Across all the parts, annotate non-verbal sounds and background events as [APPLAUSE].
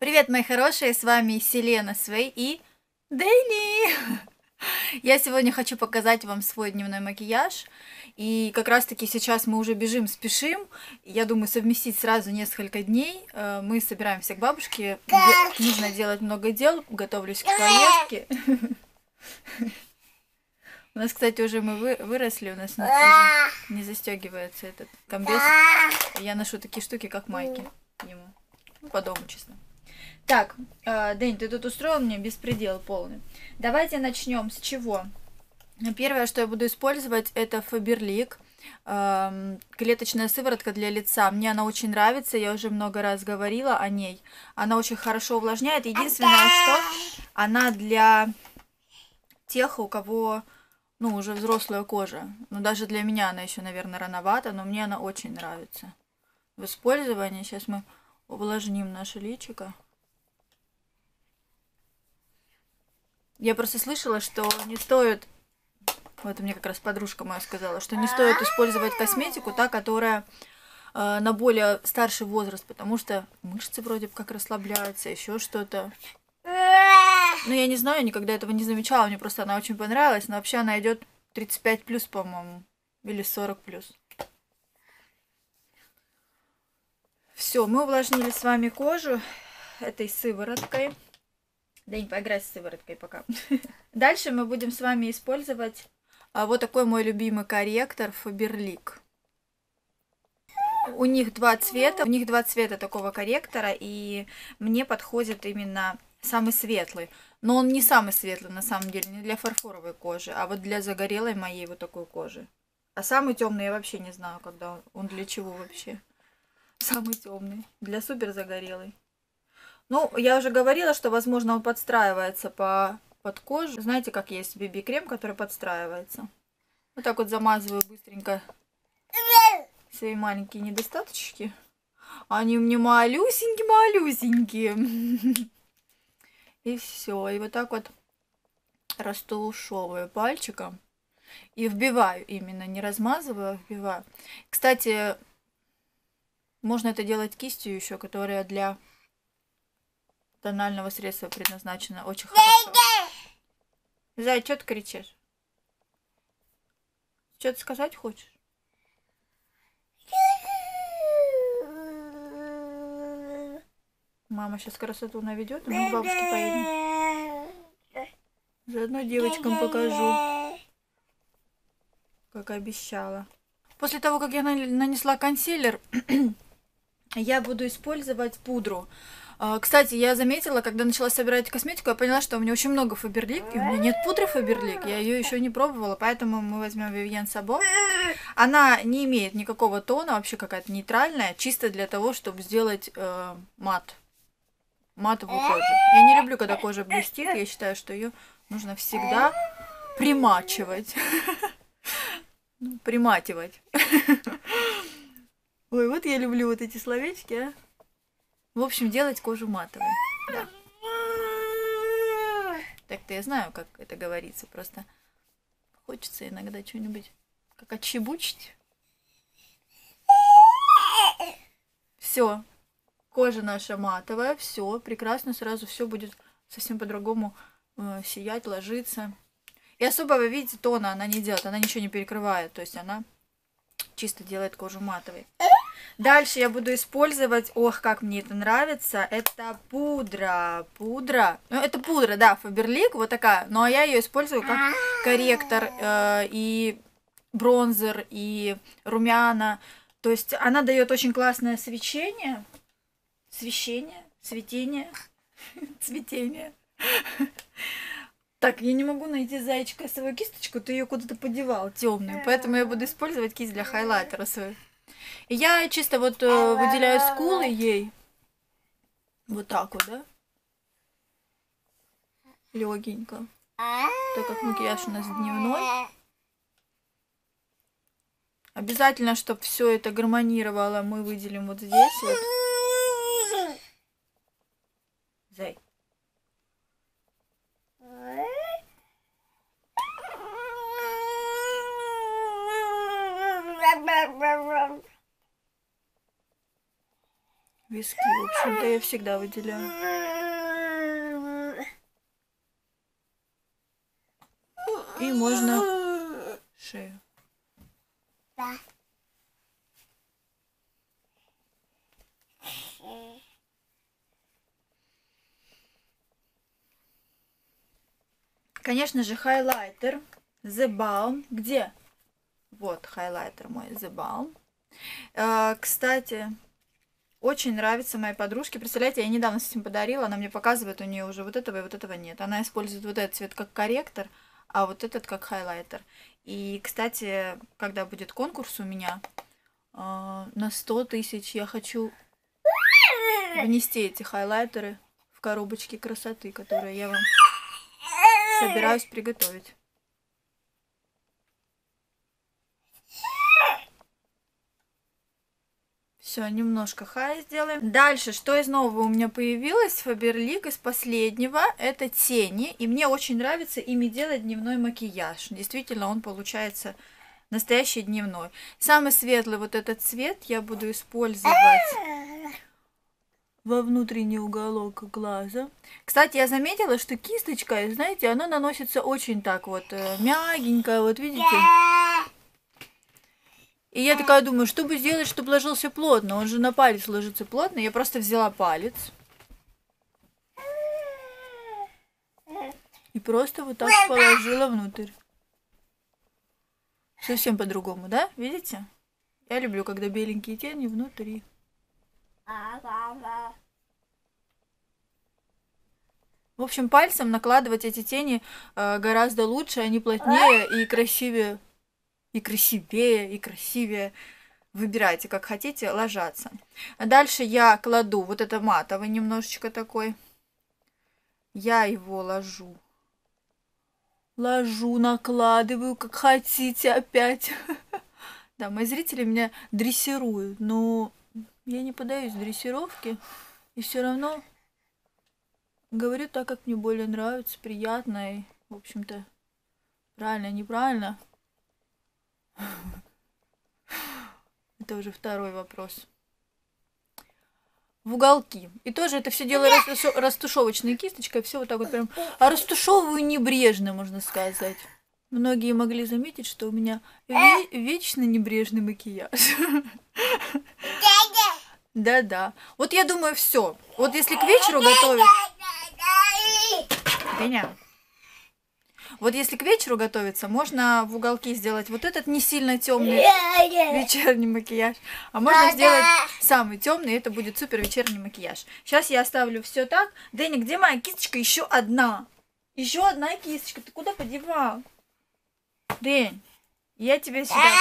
Привет, мои хорошие, с вами Селена Свей и Дэнни. [LAUGHS] Я сегодня хочу показать вам свой дневной макияж. И как раз таки сейчас мы уже бежим, спешим. Я думаю, совместить сразу несколько дней. Э, мы собираемся к бабушке. Нужно делать много дел. Готовлюсь к поездке. [LAUGHS] У нас, кстати, уже мы вы, выросли, у нас не, не застегивается этот комбез. Я ношу такие штуки, как майки ему. Ну, по дому, честно. Так, э, Дэнь, ты тут устроил мне беспредел полный. Давайте начнем с чего? Первое, что я буду использовать, это Фаберлик. Э, клеточная сыворотка для лица. Мне она очень нравится, я уже много раз говорила о ней. Она очень хорошо увлажняет. Единственное, что она для тех, у кого ну, уже взрослая кожа. Но даже для меня она еще, наверное, рановата, но мне она очень нравится. В использовании сейчас мы увлажним наше личико. Я просто слышала, что не стоит... Вот мне как раз подружка моя сказала, что не стоит использовать косметику, та, которая э, на более старший возраст, потому что мышцы вроде бы как расслабляются, еще что-то. Ну, я не знаю, никогда этого не замечала, мне просто она очень понравилась, но вообще она идет 35 плюс, по-моему, или 40 плюс. Все, мы увлажнили с вами кожу этой сывороткой. Да не поиграть с сывороткой пока. [LAUGHS] Дальше мы будем с вами использовать а, вот такой мой любимый корректор Faberlic. У них два цвета, у них два цвета такого корректора, и мне подходит именно самый светлый. Но он не самый светлый, на самом деле, не для фарфоровой кожи, а вот для загорелой моей вот такой кожи. А самый темный я вообще не знаю, когда он, он для чего вообще. Самый темный. Для супер загорелой. Ну, я уже говорила, что, возможно, он подстраивается по, под кожу. Знаете, как есть BB-крем, который подстраивается. Вот так вот замазываю быстренько свои маленькие недостаточки. Они у меня малюсенькие-малюсенькие. [LAUGHS] И все. И вот так вот растушевываю пальчиком. И вбиваю именно, не размазываю, а вбиваю. Кстати, можно это делать кистью еще, которая для тонального средства предназначена очень хорошо. Зай, что ты кричишь? Что ты сказать хочешь? Мама сейчас красоту наведет, и мы к бабушке поедем. Заодно девочкам покажу, как обещала. После того, как я нанесла консилер, [CLEARS THROAT] я буду использовать пудру. А, кстати, я заметила, когда начала собирать косметику, я поняла, что у меня очень много Фаберлик, и у меня нет пудры Фаберлик, я ее еще не пробовала, поэтому мы возьмем Vivienne Sabo. Она не имеет никакого тона, вообще какая-то нейтральная, чисто для того, чтобы сделать э, мат матовую кожу. Я не люблю, когда кожа блестит. Я считаю, что ее нужно всегда примачивать. Ну, примативать. [LAUGHS] Ой, вот я люблю вот эти словечки, а. В общем, делать кожу матовой. Да. Так-то я знаю, как это говорится. Просто хочется иногда что-нибудь как отчебучить. Все, Кожа наша матовая, все прекрасно, сразу все будет совсем по-другому э, сиять, ложиться. И особо, вы видите, тона она не делает, она ничего не перекрывает, то есть она чисто делает кожу матовой. Дальше я буду использовать, ох, как мне это нравится, это пудра, пудра, ну это пудра, да, Фаберлик, вот такая, но я ее использую как корректор э, и бронзер, и румяна, то есть она дает очень классное свечение, Свещение, цветение, [LAUGHS] цветение. Так, я не могу найти зайчика свою кисточку, ты ее куда-то подевал, темную. Поэтому я буду использовать кисть для хайлайтера свою. И я чисто вот э, выделяю скулы ей. Вот так вот, да? Легенько. Так как макияж у нас дневной. Обязательно, чтобы все это гармонировало, мы выделим вот здесь вот. Виски. В общем-то, я всегда выделяю. И можно шею. Да. Конечно же, хайлайтер The Balm. Где? Вот хайлайтер мой The Balm. Э, кстати, очень нравится моей подружке. Представляете, я недавно с этим подарила, она мне показывает, у нее уже вот этого и вот этого нет. Она использует вот этот цвет как корректор, а вот этот как хайлайтер. И, кстати, когда будет конкурс у меня э, на 100 тысяч, я хочу внести эти хайлайтеры в коробочки красоты, которые я вам собираюсь приготовить. Все, немножко хай сделаем. Дальше, что из нового у меня появилось? Фаберлик из последнего. Это тени. И мне очень нравится ими делать дневной макияж. Действительно, он получается настоящий дневной. Самый светлый вот этот цвет я буду использовать во внутренний уголок глаза. Кстати, я заметила, что кисточка, знаете, она наносится очень так вот э, мягенько, вот видите? И я такая думаю, что бы сделать, чтобы ложился плотно? Он же на палец ложится плотно. Я просто взяла палец. И просто вот так положила внутрь. Совсем по-другому, да? Видите? Я люблю, когда беленькие тени внутри. В общем, пальцем накладывать эти тени э, гораздо лучше, они плотнее и красивее и красивее, и красивее. Выбирайте, как хотите, ложаться. А дальше я кладу, вот это матовый немножечко такой. Я его ложу. Ложу, накладываю, как хотите опять. [LAUGHS] Да, мои зрители меня дрессируют, но я не подаюсь дрессировке. И все равно говорю так, как мне более нравится, приятно и, в общем-то, правильно, неправильно. Это уже второй вопрос. В уголки. И тоже это все делаю растушевочной кисточкой, все вот так вот прям. А растушевываю небрежно, можно сказать. Многие могли заметить, что у меня вечно небрежный макияж. Да-да. Вот я думаю, все. Вот если к вечеру готовить... Меня. Вот если к вечеру готовиться, можно в уголки сделать вот этот не сильно темный вечерний макияж, а можно сделать самый темный, это будет супер вечерний макияж. Сейчас я оставлю все так. Дэнни, где моя кисточка? Еще одна. Еще одна кисточка. Ты куда подевал? Дэнь, я тебя сюда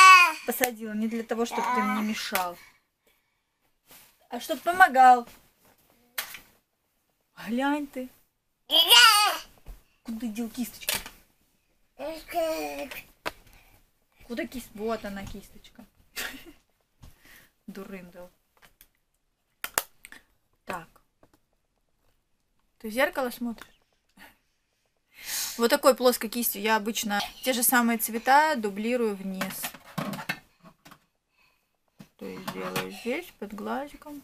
посадила не для того, чтобы ты мне мешал, а чтобы помогал. Глянь ты. Куда дел кисточку? Куда кисть? Вот она, кисточка. [LAUGHS] Дурындал. Так. Ты в зеркало смотришь? [LAUGHS] Вот такой плоской кистью я обычно те же самые цвета дублирую вниз. То есть делаю здесь, под глазиком.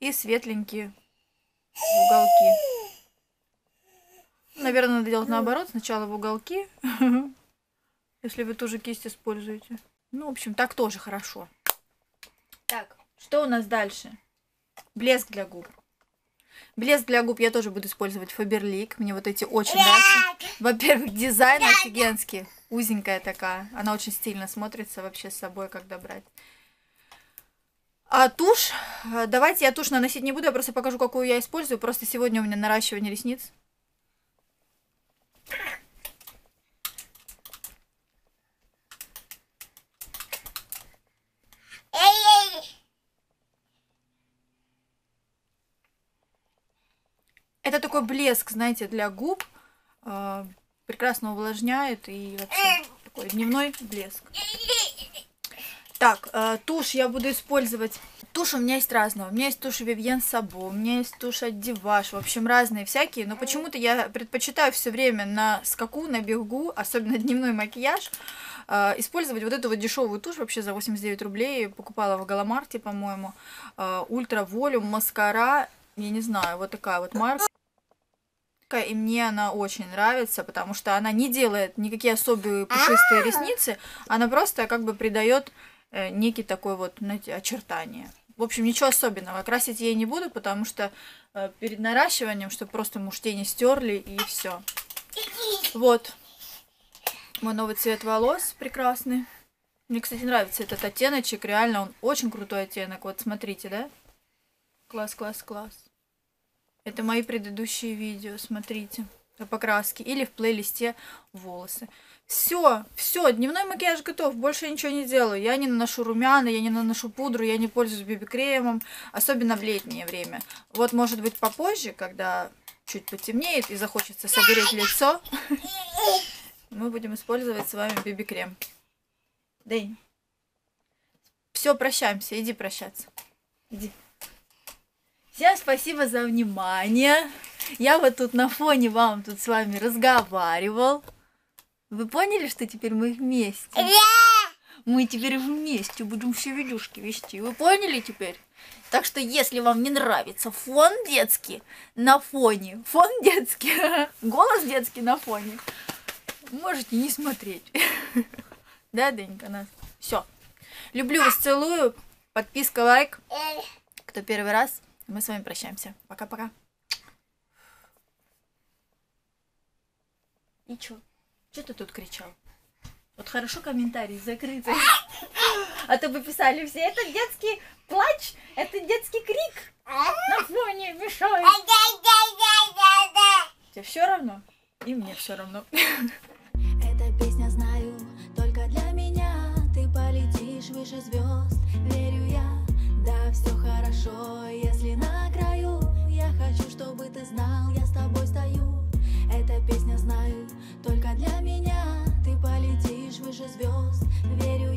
И светленькие в уголки. Наверное, надо делать наоборот. Сначала в уголки, [LAUGHS] если вы тоже кисть используете. Ну, в общем, так тоже хорошо. Так, что у нас дальше? Блеск для губ. Блеск для губ я тоже буду использовать Фаберлик. Мне вот эти очень нравятся. Во-первых, дизайн офигенский. Узенькая такая. Она очень стильно смотрится вообще с собой, когда брать. А тушь, э, давайте я тушь наносить не буду, я просто покажу, какую я использую. Просто сегодня у меня наращивание ресниц. Это такой блеск, знаете, для губ. Э, прекрасно увлажняет и вообще такой дневной блеск. Так, э, тушь я буду использовать Тушь у меня есть разная. У меня есть тушь Вивьен Сабо, у меня есть тушь от Диваш, в общем, разные всякие. Но почему-то я предпочитаю все время на скаку, на бегу, особенно [LAUGHS] дневной макияж, э, использовать вот эту вот дешевую тушь вообще за 89 рублей. Покупала в Галамарте, по-моему. Э, Ультра Волюм, маскара, я не знаю, вот такая вот марка. И мне она очень нравится, потому что она не делает никакие особые пушистые ресницы, она просто как бы придает некий такой вот, знаете, очертание. В общем, ничего особенного. Красить я не буду, потому что э, перед наращиванием, чтобы просто муж тени стерли и все. Вот. Мой новый цвет волос прекрасный. Мне, кстати, нравится этот оттеночек. Реально, он очень крутой оттенок. Вот смотрите, да? Класс, класс, класс. Это мои предыдущие видео, смотрите, по покраске. Или в плейлисте волосы. Все, все, дневной макияж готов, больше я ничего не делаю. Я не наношу румяна, я не наношу пудру, я не пользуюсь биби-кремом, особенно в летнее время. Вот, может быть, попозже, когда чуть потемнеет и захочется согреть лицо, мы будем использовать с вами биби-крем. Дэнь. Все, прощаемся, иди прощаться. Иди. Всем спасибо за внимание. Я вот тут на фоне вам тут с вами разговаривал. Вы поняли, что теперь мы вместе? Мы теперь вместе будем все видюшки вести. Вы поняли теперь? Так что, если вам не нравится фон детский на фоне, фон детский, [LAUGHS] голос детский на фоне, можете не смотреть. [LAUGHS] Да, Денька, нас? Все. Люблю вас, целую. Подписка, лайк. Кто первый раз, мы с вами прощаемся. Пока-пока. И чё? Чё ты тут кричал? Вот хорошо комментарий закрытый. А то бы писали все, это детский плач, это детский крик на фоне мешает. Тебе все равно? И мне все равно. Эта песня знаю только для меня. Ты полетишь выше звезд, верю я. Да, все хорошо, если на краю. Я хочу, чтобы ты знал, я с тобой стою. Только для меня ты полетишь выше звезд. Верю